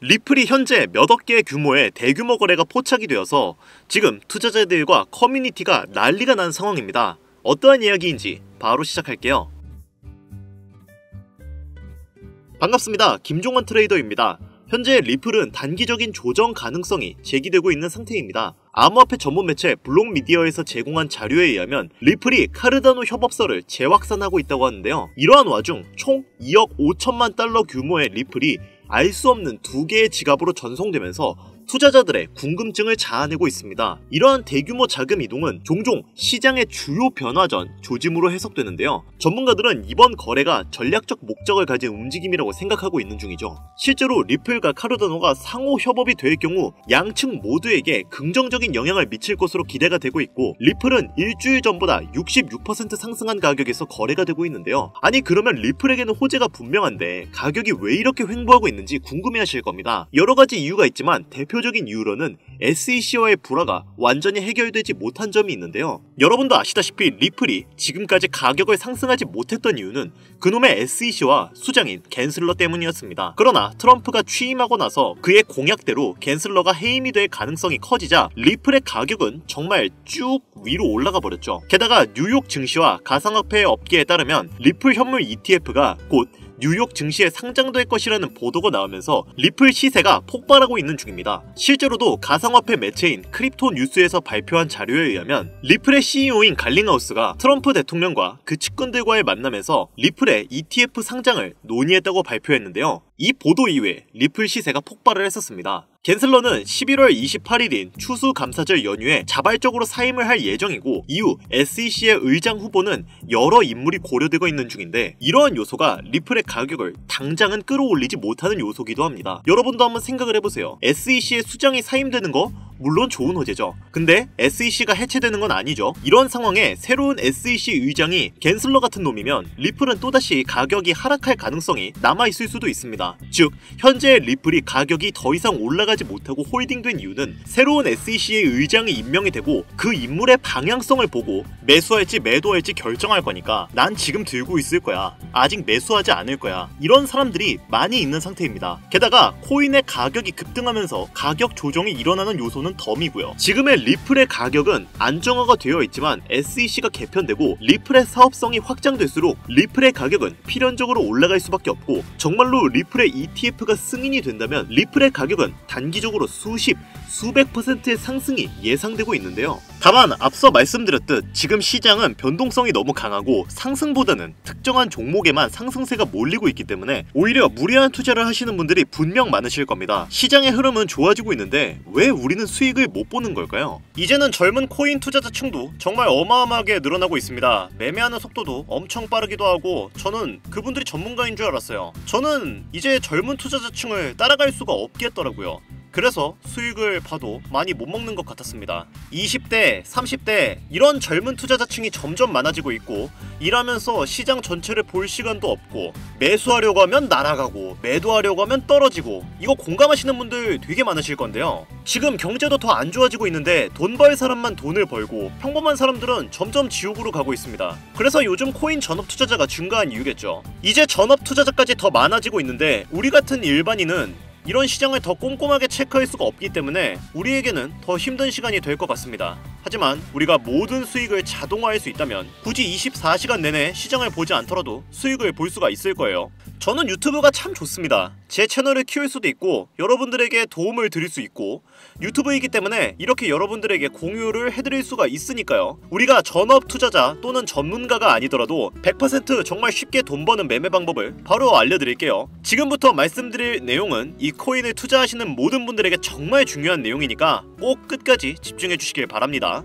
리플이 현재 몇 억 개의 규모의 대규모 거래가 포착이 되어서 지금 투자자들과 커뮤니티가 난리가 난 상황입니다. 어떠한 이야기인지 바로 시작할게요. 반갑습니다. 김종원 트레이더입니다. 현재 리플은 단기적인 조정 가능성이 제기되고 있는 상태입니다. 암호화폐 전문 매체 블록미디어에서 제공한 자료에 의하면 리플이 카르다노 협업설을 재확산하고 있다고 하는데요. 이러한 와중 총 2억 5천만 달러 규모의 리플이 알 수 없는 두 개의 지갑으로 전송되면서 투자자들의 궁금증을 자아내고 있습니다. 이러한 대규모 자금 이동은 종종 시장의 주요 변화 전 조짐으로 해석되는데요. 전문가들은 이번 거래가 전략적 목적을 가진 움직임이라고 생각하고 있는 중이죠. 실제로 리플과 카르다노가 상호 협업이 될 경우 양측 모두에게 긍정적인 영향을 미칠 것으로 기대가 되고 있고 리플은 일주일 전보다 66% 상승한 가격에서 거래가 되고 있는데요. 아니 그러면 리플에게는 호재가 분명한데 가격이 왜 이렇게 횡보하고 있는지 궁금해하실 겁니다. 여러 가지 이유가 있지만 대표 대표적인 이유로는 SEC와의 불화가 완전히 해결되지 못한 점이 있는데요. 여러분도 아시다시피 리플이 지금까지 가격을 상승하지 못했던 이유는 그놈의 SEC와 수장인 겐슬러 때문이었습니다. 그러나 트럼프가 취임하고 나서 그의 공약대로 겐슬러가 해임이 될 가능성이 커지자 리플의 가격은 정말 쭉 위로 올라가 버렸죠. 게다가 뉴욕 증시와 가상화폐 업계에 따르면 리플 현물 ETF가 곧 뉴욕 증시에 상장될 것이라는 보도가 나오면서 리플 시세가 폭발하고 있는 중입니다. 실제로도 가상화폐 매체인 크립토 뉴스에서 발표한 자료에 의하면 리플의 CEO인 갈링하우스가 트럼프 대통령과 그 측근들과의 만남에서 리플의 ETF 상장을 논의했다고 발표했는데요. 이 보도 이후에 리플 시세가 폭발을 했었습니다. 겐슬러는 11월 28일인 추수감사절 연휴에 자발적으로 사임을 할 예정이고 이후 SEC의 의장 후보는 여러 인물이 고려되고 있는 중인데 이러한 요소가 리플의 가격을 당장은 끌어올리지 못하는 요소기도 합니다. 여러분도 한번 생각을 해보세요. SEC의 수장이 사임되는 거 물론 좋은 호재죠. 근데 SEC가 해체되는 건 아니죠. 이런 상황에 새로운 SEC 의장이 겐슬러 같은 놈이면 리플은 또다시 가격이 하락할 가능성이 남아있을 수도 있습니다. 즉, 현재 리플이 가격이 더 이상 올라가지 못하고 홀딩된 이유는 새로운 SEC의 의장이 임명이 되고 그 인물의 방향성을 보고 매수할지 매도할지 결정할 거니까 난 지금 들고 있을 거야. 아직 매수하지 않을 거야. 이런 사람들이 많이 있는 상태입니다. 게다가 코인의 가격이 급등하면서 가격 조정이 일어나는 요소는 나오는 덤이고요. 지금의 리플의 가격은 안정화가 되어 있지만 SEC가 개편되고 리플의 사업성이 확장될수록 리플의 가격은 필연적으로 올라갈 수밖에 없고 정말로 리플의 ETF가 승인이 된다면 리플의 가격은 단기적으로 수십, 수백 퍼센트의 상승이 예상되고 있는데요. 다만 앞서 말씀드렸듯 지금 시장은 변동성이 너무 강하고 상승보다는 특정한 종목에만 상승세가 몰리고 있기 때문에 오히려 무리한 투자를 하시는 분들이 분명 많으실 겁니다. 시장의 흐름은 좋아지고 있는데 왜 우리는 수익을 못 보는 걸까요? 이제는 젊은 코인 투자자층도 정말 어마어마하게 늘어나고 있습니다. 매매하는 속도도 엄청 빠르기도 하고 저는 그분들이 전문가인 줄 알았어요. 저는 이제 젊은 투자자층을 따라갈 수가 없겠더라고요. 그래서 수익을 봐도 많이 못 먹는 것 같았습니다. 20대, 30대 이런 젊은 투자자층이 점점 많아지고 있고 일하면서 시장 전체를 볼 시간도 없고 매수하려고 하면 날아가고 매도하려고 하면 떨어지고 이거 공감하시는 분들 되게 많으실 건데요. 지금 경제도 더 안 좋아지고 있는데 돈 벌 사람만 돈을 벌고 평범한 사람들은 점점 지옥으로 가고 있습니다. 그래서 요즘 코인 전업 투자자가 증가한 이유겠죠. 이제 전업 투자자까지 더 많아지고 있는데 우리 같은 일반인은 이런 시장을 더 꼼꼼하게 체크할 수가 없기 때문에 우리에게는 더 힘든 시간이 될 것 같습니다. 하지만 우리가 모든 수익을 자동화할 수 있다면 굳이 24시간 내내 시장을 보지 않더라도 수익을 볼 수가 있을 거예요. 저는 유튜브가 참 좋습니다. 제 채널을 키울 수도 있고 여러분들에게 도움을 드릴 수 있고 유튜브이기 때문에 이렇게 여러분들에게 공유를 해드릴 수가 있으니까요. 우리가 전업 투자자 또는 전문가가 아니더라도 100% 정말 쉽게 돈 버는 매매 방법을 바로 알려드릴게요. 지금부터 말씀드릴 내용은 이 코인을 투자하시는 모든 분들에게 정말 중요한 내용이니까 꼭 끝까지 집중해 주시길 바랍니다.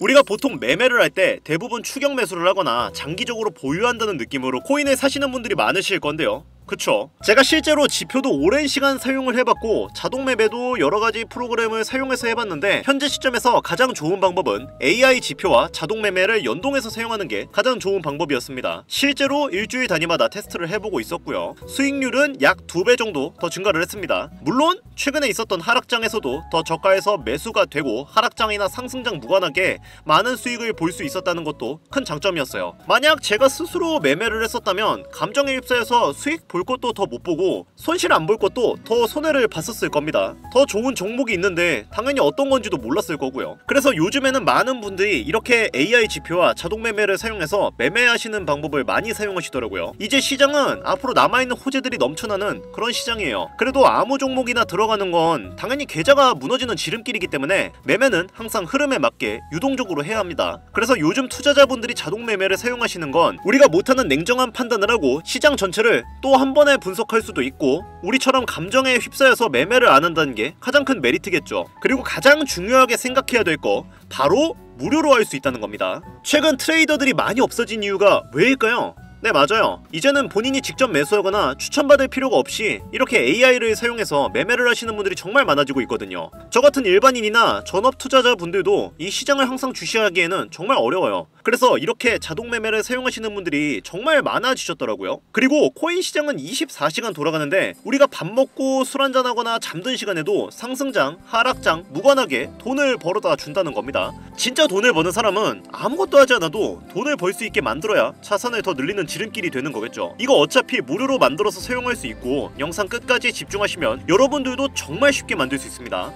우리가 보통 매매를 할 때 대부분 추격 매수를 하거나 장기적으로 보유한다는 느낌으로 코인을 사시는 분들이 많으실 건데요. 그쵸. 제가 실제로 지표도 오랜 시간 사용을 해봤고 자동 매매도 여러가지 프로그램을 사용해서 해봤는데 현재 시점에서 가장 좋은 방법은 AI 지표와 자동 매매를 연동해서 사용하는 게 가장 좋은 방법이었습니다. 실제로 일주일 단위마다 테스트를 해보고 있었고요. 수익률은 약두배 정도 더 증가를 했습니다. 물론 최근에 있었던 하락장에서도 더 저가에서 매수가 되고 하락장이나 상승장 무관하게 많은 수익을 볼 수 있었다는 것도 큰 장점이었어요. 만약 제가 스스로 매매를 했었다면 감정에 휩싸여서 수익 볼 것도 더 못 보고 손실 안 볼 것도 더 손해를 봤었을 겁니다. 더 좋은 종목이 있는데 당연히 어떤 건지도 몰랐을 거고요. 그래서 요즘에는 많은 분들이 이렇게 AI 지표와 자동 매매를 사용해서 매매하시는 방법을 많이 사용하시더라고요. 이제 시장은 앞으로 남아있는 호재들이 넘쳐나는 그런 시장이에요. 그래도 아무 종목이나 들어가는 건 당연히 계좌가 무너지는 지름길이기 때문에 매매는 항상 흐름에 맞게 유동적으로 해야 합니다. 그래서 요즘 투자자분들이 자동 매매를 사용하시는 건 우리가 못하는 냉정한 판단을 하고 시장 전체를 또한 번에 분석할 수도 있고 우리처럼 감정에 휩싸여서 매매를 안 한다는 게 가장 큰 메리트겠죠. 그리고 가장 중요하게 생각해야 될 거 바로 무료로 할 수 있다는 겁니다. 최근 트레이더들이 많이 없어진 이유가 왜일까요? 네 맞아요. 이제는 본인이 직접 매수하거나 추천받을 필요가 없이 이렇게 AI를 사용해서 매매를 하시는 분들이 정말 많아지고 있거든요. 저 같은 일반인이나 전업 투자자분들도 이 시장을 항상 주시하기에는 정말 어려워요. 그래서 이렇게 자동 매매를 사용하시는 분들이 정말 많아지셨더라고요. 그리고 코인 시장은 24시간 돌아가는데 우리가 밥 먹고 술 한잔하거나 잠든 시간에도 상승장, 하락장 무관하게 돈을 벌어다 준다는 겁니다. 진짜 돈을 버는 사람은 아무것도 하지 않아도 돈을 벌 수 있게 만들어야 자산을 더 늘리는 지름길이 되는 거겠죠. 이거 어차피 무료로 만들어서 사용할 수 있고 영상 끝까지 집중하시면 여러분들도 정말 쉽게 만들 수 있습니다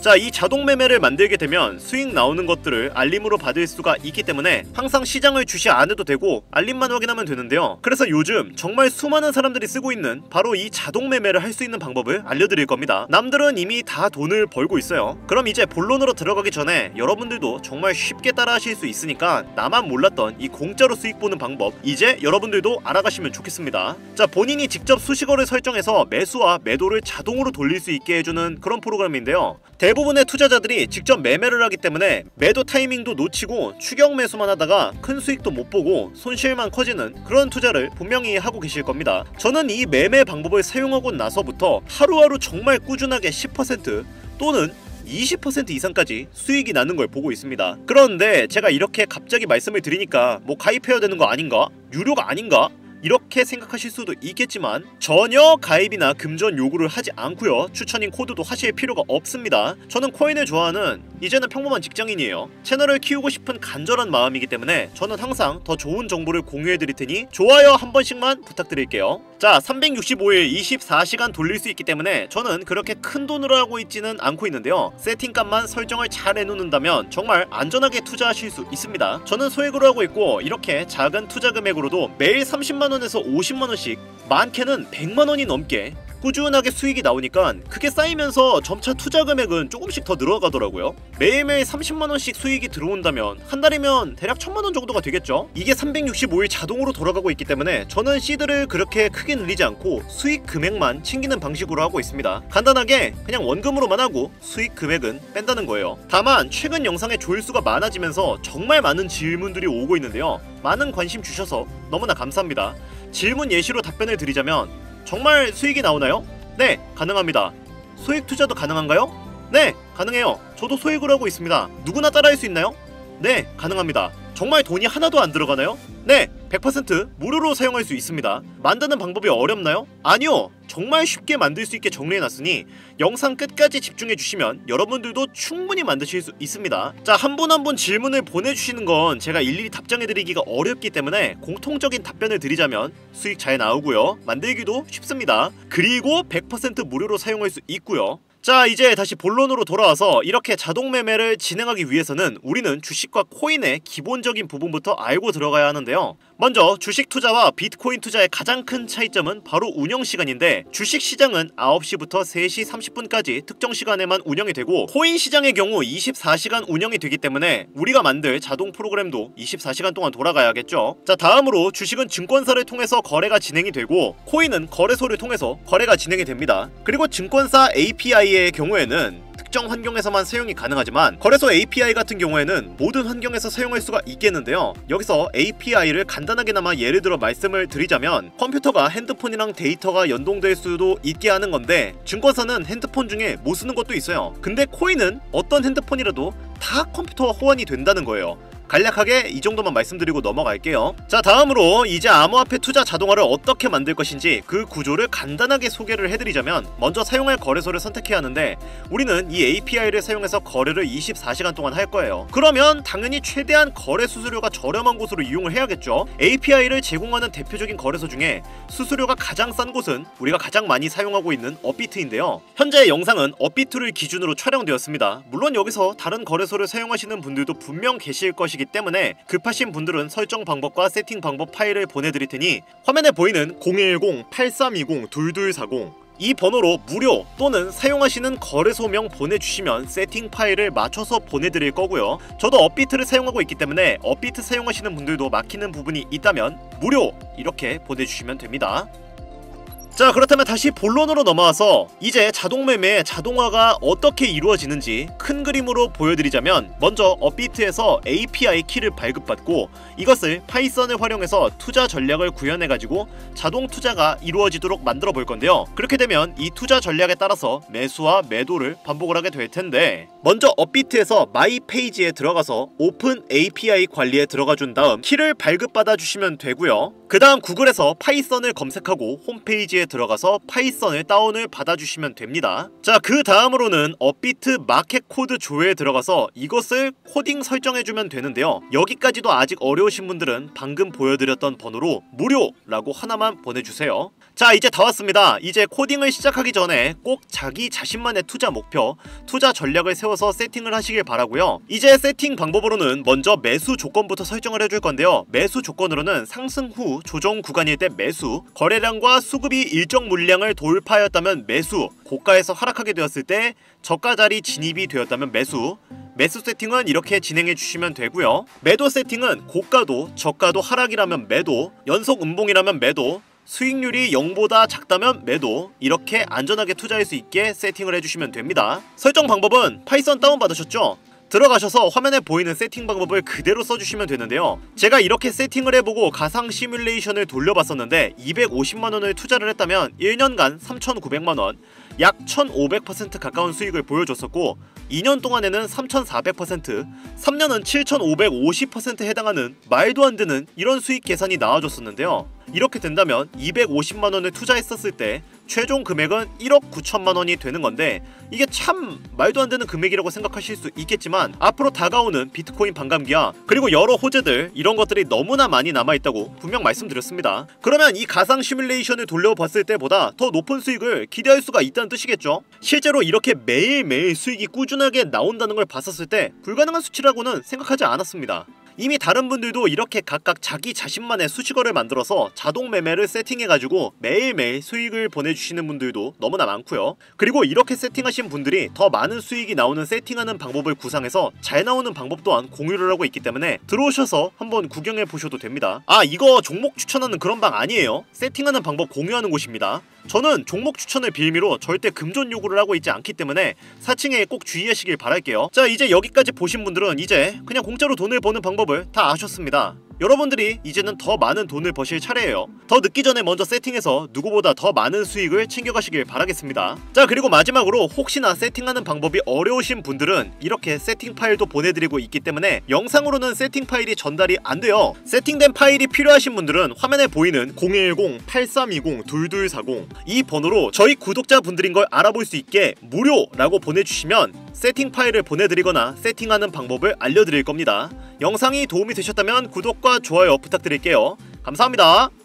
자, 이 자동 매매를 만들게 되면 수익 나오는 것들을 알림으로 받을 수가 있기 때문에 항상 시장을 주시 안 해도 되고 알림만 확인하면 되는데요. 그래서 요즘 정말 수많은 사람들이 쓰고 있는 바로 이 자동 매매를 할 수 있는 방법을 알려드릴 겁니다. 남들은 이미 다 돈을 벌고 있어요. 그럼 이제 본론으로 들어가기 전에 여러분들도 정말 쉽게 따라 하실 수 있으니까 나만 몰랐던 이 공짜로 수익 보는 방법 이제 여러분들도 알아가시면 좋겠습니다. 자, 본인이 직접 수식어를 설정해서 매수와 매도를 자동으로 돌릴 수 있게 해주는 그런 프로그램인데요. 대부분의 투자자들이 직접 매매를 하기 때문에 매도 타이밍도 놓치고 추격 매수만 하다가 큰 수익도 못 보고 손실만 커지는 그런 투자를 분명히 하고 계실 겁니다. 저는 이 매매 방법을 사용하고 나서부터 하루하루 정말 꾸준하게 10% 또는 20% 이상까지 수익이 나는 걸 보고 있습니다. 그런데 제가 이렇게 갑자기 말씀을 드리니까 뭐 가입해야 되는 거 아닌가? 유료가 아닌가? 이렇게 생각하실 수도 있겠지만 전혀 가입이나 금전 요구를 하지 않고요. 추천인 코드도 하실 필요가 없습니다. 저는 코인을 좋아하는 이제는 평범한 직장인이에요. 채널을 키우고 싶은 간절한 마음이기 때문에 저는 항상 더 좋은 정보를 공유해 드릴 테니 좋아요 한 번씩만 부탁드릴게요. 자 365일 24시간 돌릴 수 있기 때문에 저는 그렇게 큰 돈으로 하고 있지는 않고 있는데요. 세팅값만 설정을 잘 해놓는다면 정말 안전하게 투자하실 수 있습니다. 저는 소액으로 하고 있고 이렇게 작은 투자 금액으로도 매일 30만원 에서 50만원씩 많게는 100만원이 넘게 꾸준하게 수익이 나오니까 그게 쌓이면서 점차 투자 금액은 조금씩 더 늘어가더라고요. 매일매일 30만원씩 수익이 들어온다면 한 달이면 대략 1000만원 정도가 되겠죠? 이게 365일 자동으로 돌아가고 있기 때문에 저는 시드를 그렇게 크게 늘리지 않고 수익 금액만 챙기는 방식으로 하고 있습니다. 간단하게 그냥 원금으로만 하고 수익 금액은 뺀다는 거예요. 다만 최근 영상의 조회수가 많아지면서 정말 많은 질문들이 오고 있는데요. 많은 관심 주셔서 너무나 감사합니다. 질문 예시로 답변을 드리자면 정말 수익이 나오나요? 네, 가능합니다. 소액 투자도 가능한가요? 네, 가능해요. 저도 소액으로 하고 있습니다. 누구나 따라할 수 있나요? 네, 가능합니다. 정말 돈이 하나도 안 들어가나요? 네, 100% 무료로 사용할 수 있습니다. 만드는 방법이 어렵나요? 아니요. 정말 쉽게 만들 수 있게 정리해놨으니 영상 끝까지 집중해주시면 여러분들도 충분히 만드실 수 있습니다. 자, 한분 한분 질문을 보내주시는 건 제가 일일이 답장해드리기가 어렵기 때문에 공통적인 답변을 드리자면 수익 잘 나오고요. 만들기도 쉽습니다. 그리고 100% 무료로 사용할 수 있고요. 자 이제 다시 본론으로 돌아와서 이렇게 자동 매매를 진행하기 위해서는 우리는 주식과 코인의 기본적인 부분부터 알고 들어가야 하는데요 먼저 주식 투자와 비트코인 투자의 가장 큰 차이점은 바로 운영 시간인데 주식 시장은 9시부터 3시 30분까지 특정 시간에만 운영이 되고 코인 시장의 경우 24시간 운영이 되기 때문에 우리가 만들 자동 프로그램도 24시간 동안 돌아가야겠죠. 자 다음으로 주식은 증권사를 통해서 거래가 진행이 되고 코인은 거래소를 통해서 거래가 진행이 됩니다. 그리고 증권사 API의 경우에는 특정 환경에서만 사용이 가능하지만 거래소 API 같은 경우에는 모든 환경에서 사용할 수가 있겠는데요. 여기서 API를 간단하게나마 예를 들어 말씀을 드리자면 컴퓨터가 핸드폰이랑 데이터가 연동될 수도 있게 하는 건데 증권사는 핸드폰 중에 못 쓰는 것도 있어요. 근데 코인은 어떤 핸드폰이라도 다 컴퓨터와 호환이 된다는 거예요 간략하게 이 정도만 말씀드리고 넘어갈게요. 자 다음으로 이제 암호화폐 투자 자동화를 어떻게 만들 것인지 그 구조를 간단하게 소개를 해드리자면 먼저 사용할 거래소를 선택해야 하는데 우리는 이 API를 사용해서 거래를 24시간 동안 할 거예요. 그러면 당연히 최대한 거래 수수료가 저렴한 곳으로 이용을 해야겠죠. API를 제공하는 대표적인 거래소 중에 수수료가 가장 싼 곳은 우리가 가장 많이 사용하고 있는 업비트인데요. 현재 영상은 업비트를 기준으로 촬영되었습니다. 물론 여기서 다른 거래소를 사용하시는 분들도 분명 계실 것이기 때문에 급하신 분들은 설정 방법과 세팅 방법 파일을 보내드릴 테니 화면에 보이는 010-8320-2240 이 번호로 무료 또는 사용하시는 거래소명 보내주시면 세팅 파일을 맞춰서 보내드릴 거고요. 저도 업비트를 사용하고 있기 때문에 업비트 사용하시는 분들도 막히는 부분이 있다면 무료 이렇게 보내주시면 됩니다. 자 그렇다면 다시 본론으로 넘어와서 이제 자동매매 자동화가 어떻게 이루어지는지 큰 그림으로 보여드리자면 먼저 업비트에서 API 키를 발급받고 이것을 파이썬을 활용해서 투자 전략을 구현해가지고 자동 투자가 이루어지도록 만들어 볼 건데요. 그렇게 되면 이 투자 전략에 따라서 매수와 매도를 반복을 하게 될 텐데 먼저 업비트에서 my page에 들어가서 오픈 API 관리에 들어가 준 다음 키를 발급받아 주시면 되고요. 그 다음 구글에서 파이썬을 검색하고 홈페이지에 들어가서 파이썬을 다운을 받아주시면 됩니다. 자, 그 다음으로는 업비트 마켓 코드 조회에 들어가서 이것을 코딩 설정해주면 되는데요. 여기까지도 아직 어려우신 분들은 방금 보여드렸던 번호로 무료라고 하나만 보내주세요. 자, 이제 다 왔습니다. 이제 코딩을 시작하기 전에 꼭 자기 자신만의 투자 목표, 투자 전략을 세워서 세팅을 하시길 바라고요. 이제 세팅 방법으로는 먼저 매수 조건부터 설정을 해줄 건데요. 매수 조건으로는 상승 후 조정 구간일 때 매수, 거래량과 수급이 일정 물량을 돌파하였다면 매수, 고가에서 하락하게 되었을 때 저가 자리 진입이 되었다면 매수, 매수 세팅은 이렇게 진행해 주시면 되고요. 매도 세팅은 고가도 저가도 하락이라면 매도, 연속 음봉이라면 매도, 수익률이 0보다 작다면 매도 이렇게 안전하게 투자할 수 있게 세팅을 해주시면 됩니다. 설정 방법은 파이썬 다운받으셨죠? 들어가셔서 화면에 보이는 세팅 방법을 그대로 써주시면 되는데요. 제가 이렇게 세팅을 해보고 가상 시뮬레이션을 돌려봤었는데 250만원을 투자를 했다면 1년간 3,900만원 약 1500% 가까운 수익을 보여줬었고 2년 동안에는 3400% 3년은 7550% 해당하는 말도 안 되는 이런 수익 계산이 나와줬었는데요 이렇게 된다면 250만원을 투자했었을 때 최종 금액은 1억 9천만 원이 되는 건데 이게 참 말도 안 되는 금액이라고 생각하실 수 있겠지만 앞으로 다가오는 비트코인 반감기와 그리고 여러 호재들 이런 것들이 너무나 많이 남아있다고 분명 말씀드렸습니다. 그러면 이 가상 시뮬레이션을 돌려봤을 때보다 더 높은 수익을 기대할 수가 있다는 뜻이겠죠? 실제로 이렇게 매일매일 수익이 꾸준하게 나온다는 걸 봤었을 때 불가능한 수치라고는 생각하지 않았습니다. 이미 다른 분들도 이렇게 각각 자기 자신만의 수식어를 만들어서 자동 매매를 세팅해가지고 매일매일 수익을 보내주시는 분들도 너무나 많고요. 그리고 이렇게 세팅하신 분들이 더 많은 수익이 나오는 세팅하는 방법을 구상해서 잘 나오는 방법 또한 공유를 하고 있기 때문에 들어오셔서 한번 구경해 보셔도 됩니다. 아 이거 종목 추천하는 그런 방 아니에요. 세팅하는 방법 공유하는 곳입니다. 저는 종목 추천을 빌미로 절대 금전 요구를 하고 있지 않기 때문에 4층에 꼭 주의하시길 바랄게요. 자 이제 여기까지 보신 분들은 이제 그냥 공짜로 돈을 버는 방법을 다 아셨습니다. 여러분들이 이제는 더 많은 돈을 버실 차례예요. 더 늦기 전에 먼저 세팅해서 누구보다 더 많은 수익을 챙겨가시길 바라겠습니다. 자 그리고 마지막으로 혹시나 세팅하는 방법이 어려우신 분들은 이렇게 세팅 파일도 보내드리고 있기 때문에 영상으로는 세팅 파일이 전달이 안 돼요. 세팅된 파일이 필요하신 분들은 화면에 보이는 010-8320-2240 이 번호로 저희 구독자분들인 걸 알아볼 수 있게 무료라고 보내주시면 세팅 파일을 보내드리거나 세팅하는 방법을 알려드릴 겁니다. 영상이 도움이 되셨다면 구독과 좋아요 부탁드릴게요. 감사합니다.